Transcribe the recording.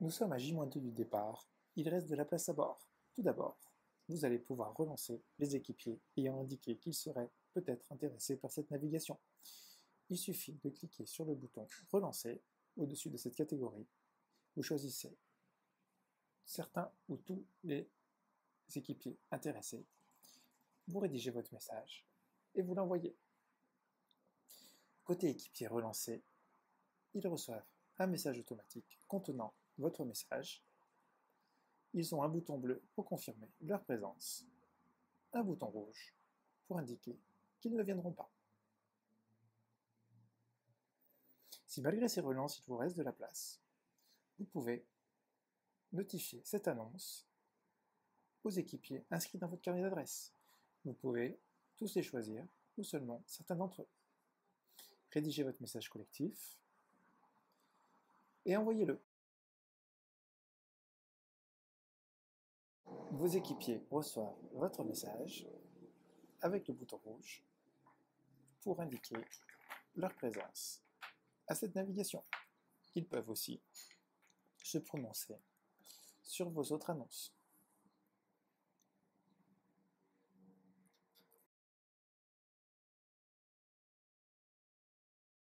Nous sommes à J-2 du départ, il reste de la place à bord. Tout d'abord, vous allez pouvoir relancer les équipiers ayant indiqué qu'ils seraient peut-être intéressés par cette navigation. Il suffit de cliquer sur le bouton Relancer au-dessus de cette catégorie. Vous choisissez certains ou tous les équipiers intéressés. Vous rédigez votre message et vous l'envoyez. Côté équipier relancé, ils reçoivent un message automatique contenant votre message. Ils ont un bouton bleu pour confirmer leur présence, un bouton rouge pour indiquer qu'ils ne viendront pas. Si malgré ces relances, il vous reste de la place, vous pouvez notifier cette annonce aux équipiers inscrits dans votre carnet d'adresse. Vous pouvez tous les choisir ou seulement certains d'entre eux. Rédigez votre message collectif et envoyez-le. Vos équipiers reçoivent votre message avec le bouton rouge pour indiquer leur présence à cette navigation. Ils peuvent aussi se prononcer sur vos autres annonces.